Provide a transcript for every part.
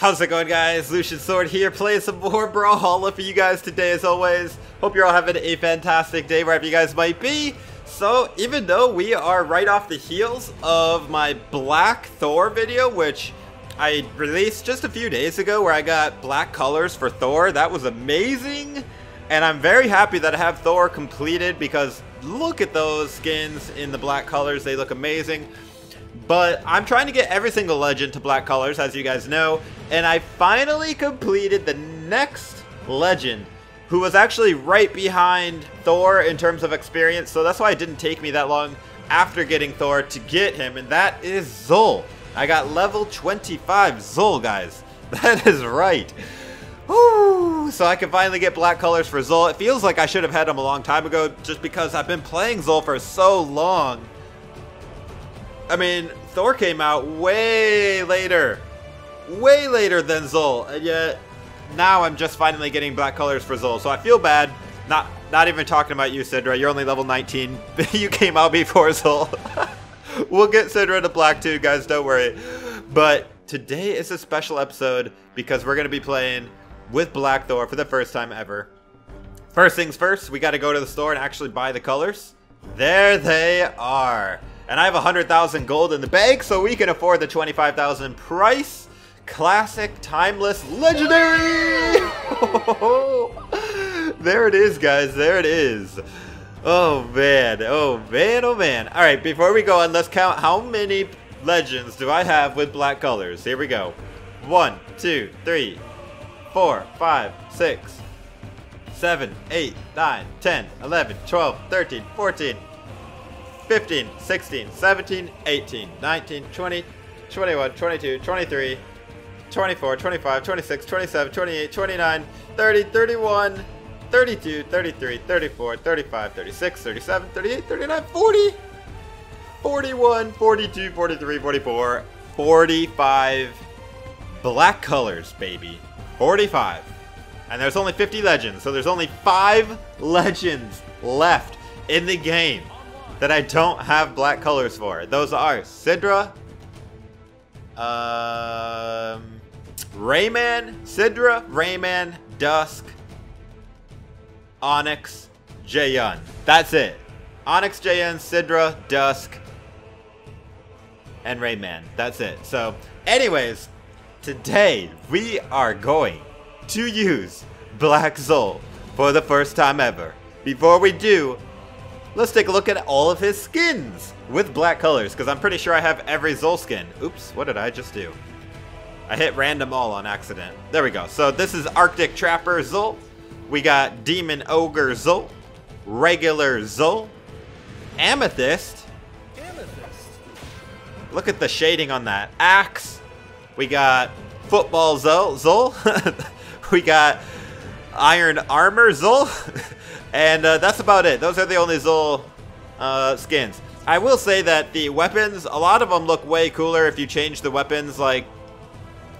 How's it going guys? Lucian Sword here playing some more Brawlhalla for you guys today as always. Hope you're all having a fantastic day wherever you guys might be. So even though we are right off the heels of my Black Thor video, which I released just a few days ago where I got black colors for Thor, that was amazing. And I'm very happy that I have Thor completed because look at those skins in the black colors, they look amazing. But I'm trying to get every single legend to black colors, as you guys know, and I finally completed the next legend, who was actually right behind Thor in terms of experience, so that's why it didn't take me that long after getting Thor to get him, and that is Xull. I got level 25 Xull, guys. That is right. Woo! So I can finally get black colors for Xull. It feels like I should have had him a long time ago, just because I've been playing Xull for so long. I mean, Thor came out way later. Way later than Xull. And yet, now I'm just finally getting black colors for Xull. So I feel bad. Not not even talking about you, Sidra. You're only level 19. you came out before Xull. we'll get Sidra to black too, guys. Don't worry. But today is a special episode because we're going to be playing with Black Thor for the first time ever. First things first, we got to go to the store and actually buy the colors. There they are. And I have 100,000 gold in the bank, so we can afford the 25,000 price. Classic, timeless, legendary! there it is, guys. There it is. Oh, man. Oh, man. Oh, man. All right, before we go on, let's count how many legends do I have with black colors. Here we go. One, two, three, four, five, six, seven, eight, nine, ten, eleven, twelve, thirteen, fourteen. 15, 16, 17, 18, 19, 20, 21, 22, 23, 24, 25, 26, 27, 28, 29, 30, 31, 32, 33, 34, 35, 36, 37, 38, 39, 40, 41, 42, 43, 44, 45 black colors, baby. 45. And there's only 50 legends, so there's only 5 legends left in the game that I don't have black colors for. Those are Sidra, um, Rayman, Sidra, Rayman, Dusk, Onyx, Jaeyun. That's it. Onyx, Jaeyun, Sidra, Dusk, and Rayman. That's it. So, anyways, today we are going to use Black Xull for the first time ever. Before we do, Let's take a look at all of his skins with black colors, because I'm pretty sure I have every Xull skin. Oops, what did I just do? I hit random all on accident. There we go. So this is Arctic Trapper Xull. We got Demon Ogre Xull. Regular Xull. Amethyst. Amethyst. Look at the shading on that. Axe. We got Football Xull. Xull. we got Iron Armor Xull. And uh, that's about it. Those are the only Xull uh, skins. I will say that the weapons, a lot of them look way cooler if you change the weapons. Like,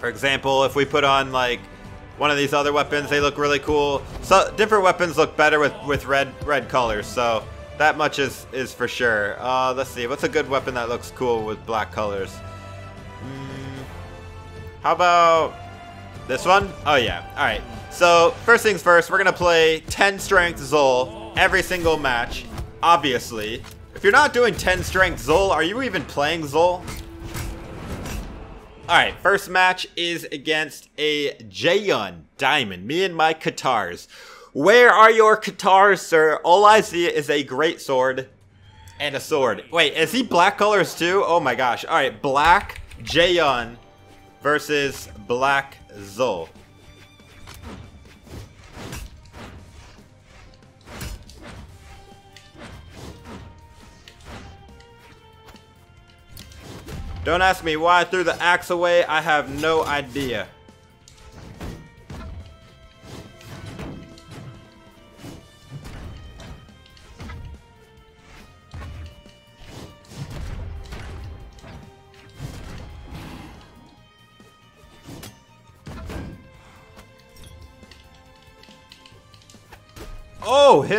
for example, if we put on like one of these other weapons, they look really cool. So different weapons look better with with red red colors. So that much is is for sure. Uh, let's see, what's a good weapon that looks cool with black colors? Mm, how about this one? Oh yeah. All right. So, first things first, we're to play 10 strength Xull every single match, obviously. If you're not doing 10 strength Xull, are you even playing Xull? Alright, first match is against a Jaeyun Diamond, me and my Katars. Where are your Katars, sir? All I see is a great sword and a sword. Wait, is he black colors too? Oh my gosh. Alright, black Jaeyun versus black Xull. Don't ask me why I threw the axe away. I have no idea.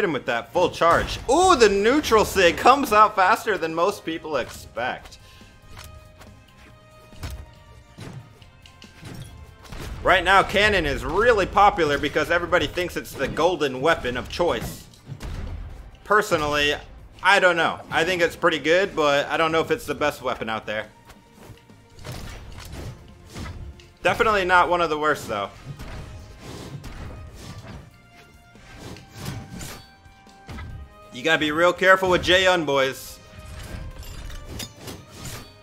Hit him with that full charge. Ooh, the neutral sig comes out faster than most people expect. Right now, cannon is really popular because everybody thinks it's the golden weapon of choice. Personally, I don't know. I think it's pretty good, but I don't know if it's the best weapon out there. Definitely not one of the worst, though. You gotta be real careful with Jae-Yun, boys.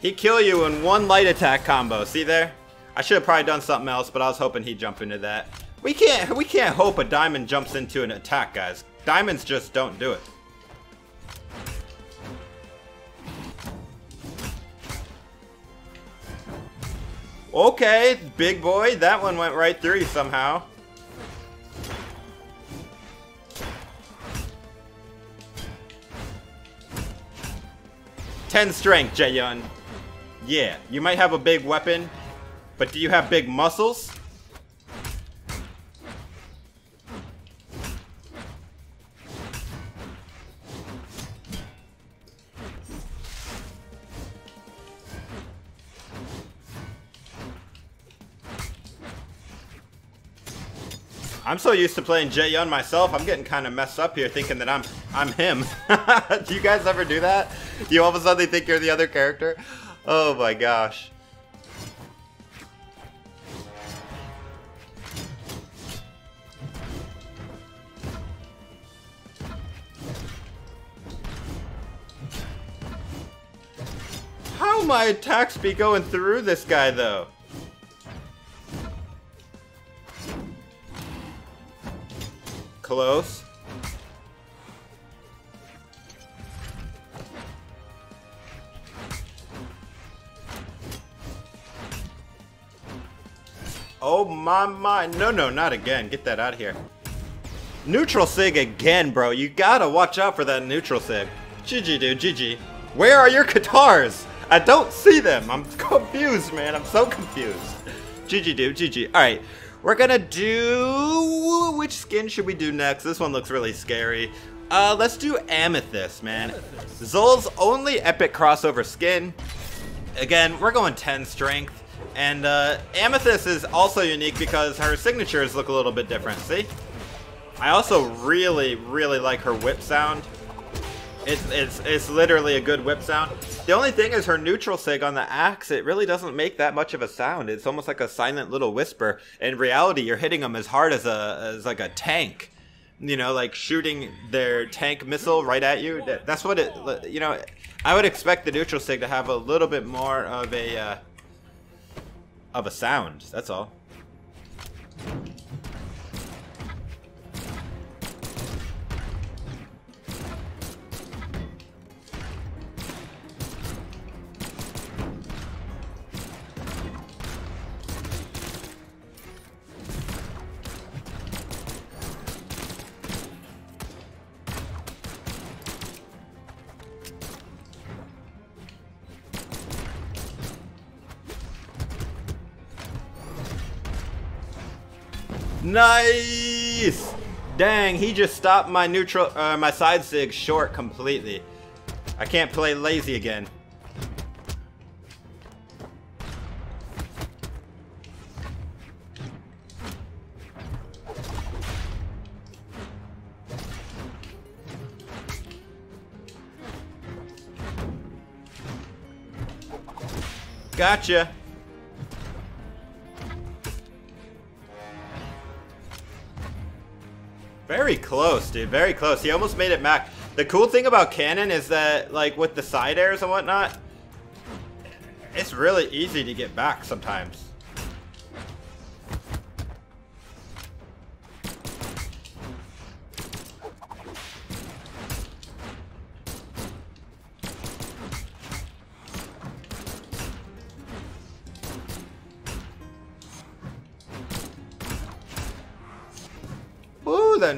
He kill you in one light attack combo. See there? I should have probably done something else, but I was hoping he'd jump into that. We can't we can't hope a diamond jumps into an attack, guys. Diamonds just don't do it. Okay, big boy. That one went right through you somehow. Ten strength, Jae-Yun. Yeah, you might have a big weapon, but do you have big muscles? I'm so used to playing Jae-Yun myself, I'm getting kind of messed up here thinking that I'm I'm him. do you guys ever do that? You all of a sudden they think you're the other character? Oh my gosh. How my attacks be going through this guy though? Close. Oh my my. No, no, not again. Get that out of here. Neutral Sig again, bro. You gotta watch out for that neutral Sig. GG, dude. GG. Where are your guitars? I don't see them. I'm confused, man. I'm so confused. GG, dude. GG. Alright. We're gonna do... Which skin should we do next? This one looks really scary. Uh, let's do Amethyst, man. Xull's only epic crossover skin. Again, we're going 10 strength. And uh, Amethyst is also unique because her signatures look a little bit different, see? I also really, really like her whip sound. It's, it's, it's literally a good whip sound. The only thing is her neutral sig on the axe, it really doesn't make that much of a sound. It's almost like a silent little whisper. In reality, you're hitting them as hard as a as like a tank. You know, like shooting their tank missile right at you. That's what it, you know, I would expect the neutral sig to have a little bit more of a, uh, of a sound. That's all. Nice! Dang, he just stopped my neutral, uh, my side sig short completely. I can't play lazy again. Gotcha. Very close, dude. Very close. He almost made it back. The cool thing about Cannon is that, like, with the side airs and whatnot, it's really easy to get back sometimes.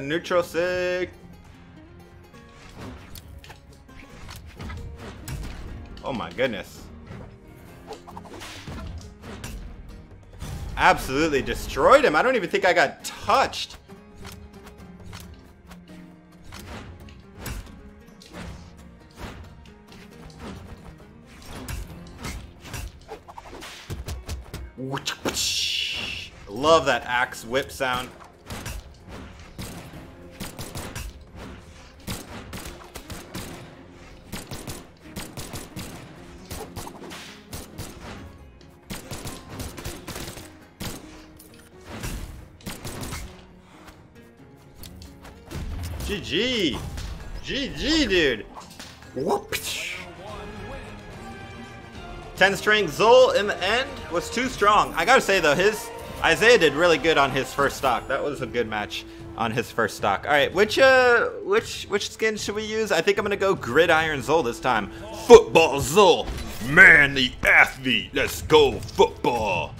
Neutral sig. Oh my goodness. Absolutely destroyed him. I don't even think I got touched. Love that axe whip sound. GG. GG, dude. Whoop. 10 string Xull in the end was too strong. I gotta say though, his Isaiah did really good on his first stock. That was a good match on his first stock. All right, which uh, which which skin should we use? I think I'm gonna go Gridiron Xull this time. Football Xull, man, the athlete. Let's go football.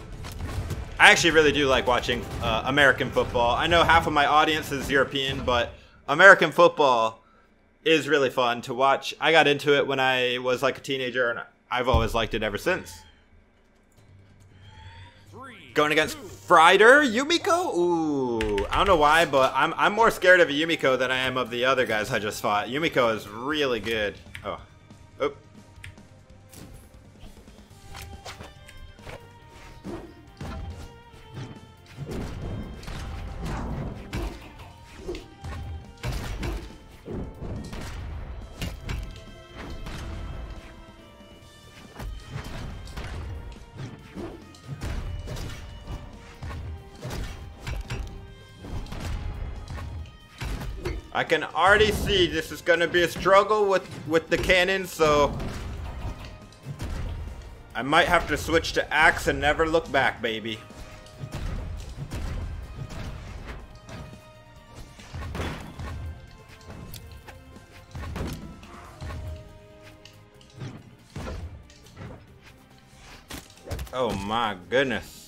I actually really do like watching uh, American football. I know half of my audience is European, but American football is really fun to watch. I got into it when I was like a teenager, and I've always liked it ever since. Going against Frieder Yumiko? Ooh, I don't know why, but I'm, I'm more scared of Yumiko than I am of the other guys I just fought. Yumiko is really good. Oh. Oop. I can already see this is gonna be a struggle with, with the cannon, so... I might have to switch to axe and never look back, baby. Oh my goodness.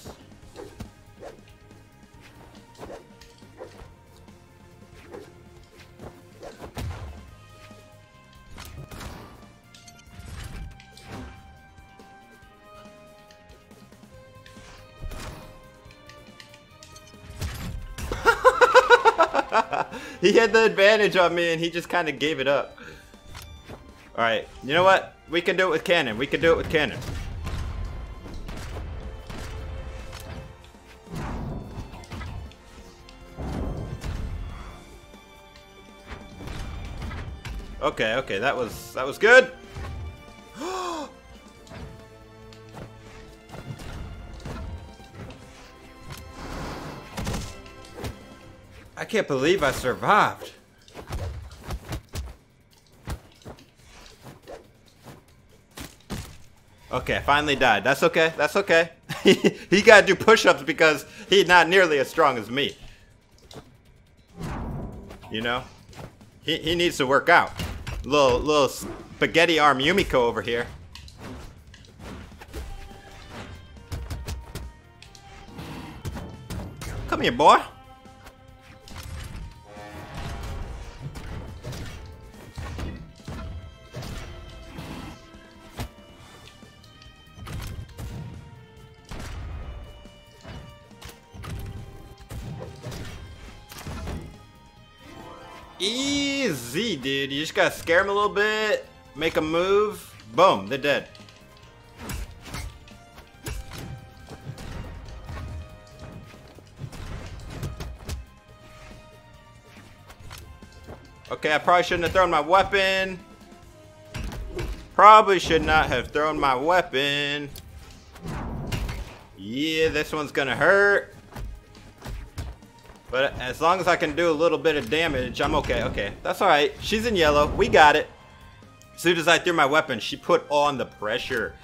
He had the advantage on me and he just kind of gave it up. Alright, you know what? We can do it with cannon. We can do it with cannon. Okay, okay, that was that was good. I can't believe I survived. Okay, finally died. That's okay. That's okay. he gotta do push-ups because he's not nearly as strong as me. You know? He, he needs to work out. Little, little spaghetti arm Yumiko over here. Come here, boy. Easy, dude. You just gotta scare them a little bit, make a move. Boom, they're dead. Okay, I probably shouldn't have thrown my weapon. Probably should not have thrown my weapon. Yeah, this one's gonna hurt. But as long as I can do a little bit of damage, I'm okay. Okay, that's alright. She's in yellow. We got it. As soon as I threw my weapon, she put on the pressure.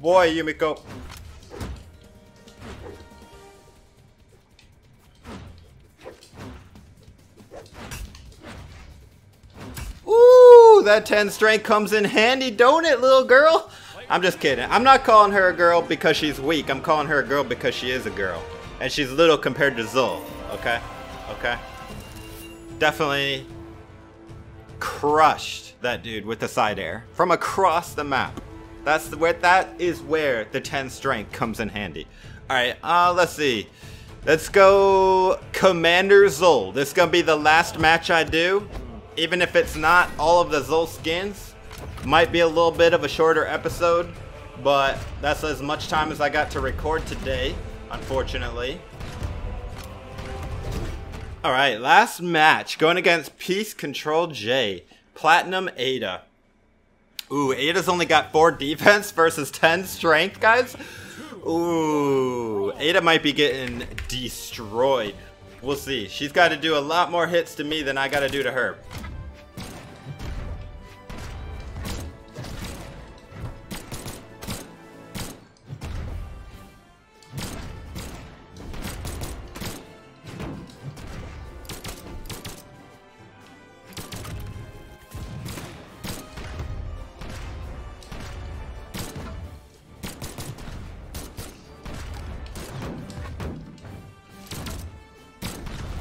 boy, Yumiko. Ooh, that 10 strength comes in handy, don't it, little girl? I'm just kidding. I'm not calling her a girl because she's weak. I'm calling her a girl because she is a girl. And she's little compared to Xull. Okay? Okay? Definitely crushed that dude with the side air from across the map. That's where that is where the 10 strength comes in handy. All right, uh, let's see. Let's go Commander Xull. This is gonna be the last match I do, even if it's not all of the Xull skins. Might be a little bit of a shorter episode, but that's as much time as I got to record today, unfortunately. All right, last match going against Peace Control J, Platinum Ada. Ooh, Ada's only got 4 defense versus 10 strength, guys. Ooh, Ada might be getting destroyed. We'll see. She's got to do a lot more hits to me than I got to do to her.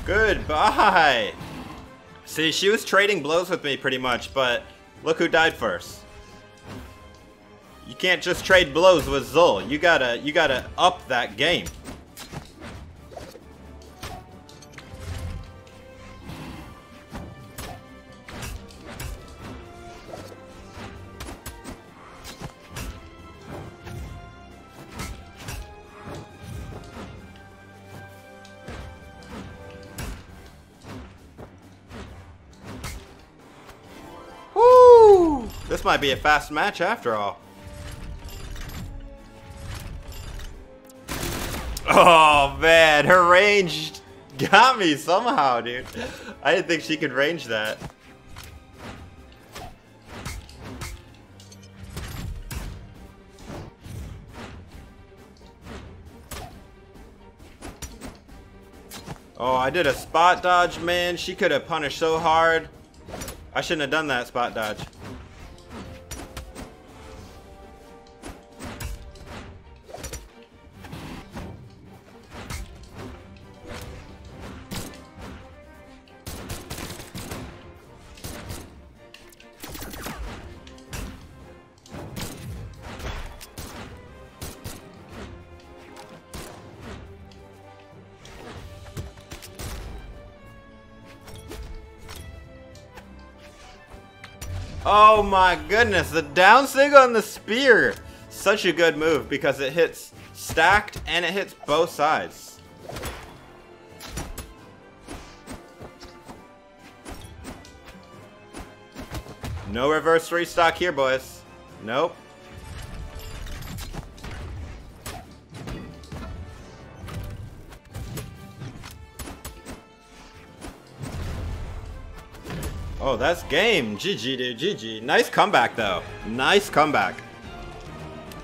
Goodbye! See, she was trading blows with me pretty much, but look who died first. You can't just trade blows with Xull. You gotta, you gotta up that game. This might be a fast match after all. Oh man, her range got me somehow, dude. I didn't think she could range that. Oh, I did a spot dodge, man. She could have punished so hard. I shouldn't have done that spot dodge. Oh my goodness, the down sig on the spear. Such a good move because it hits stacked and it hits both sides. No reverse restock here, boys. Nope. Oh, that's game. GG, dude. GG. Nice comeback, though. Nice comeback.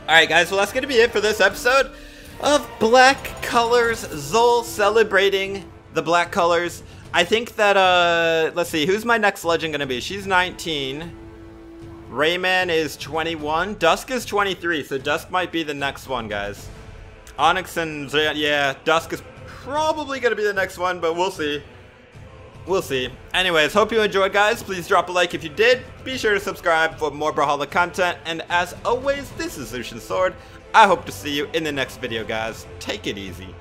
Alright, guys. Well, that's going to be it for this episode of Black Colors Xull celebrating the Black Colors. I think that, uh, let's see. Who's my next legend going to be? She's 19. Rayman is 21. Dusk is 23, so Dusk might be the next one, guys. Onyx and, yeah, Dusk is probably going to be the next one, but we'll see. We'll see. Anyways, hope you enjoyed, guys. Please drop a like if you did. Be sure to subscribe for more Brawlhalla content. And as always, this is Lucian Sword. I hope to see you in the next video, guys. Take it easy.